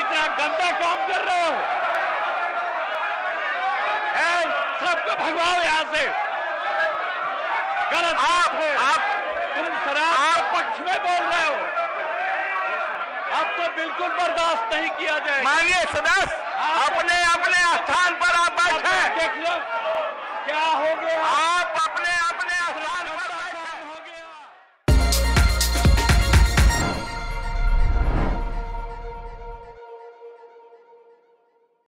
इतना गंदा काम कर रहे हो। सबको भगवाओ यहाँ से गलत आप है। आप तुम शराब आप पक्ष में बोल रहे हो। अब तो बिल्कुल बर्दाश्त नहीं किया जाए मानिए सदस्य अपने अपने स्थान पर आप बैठे देख लो क्या हो गया?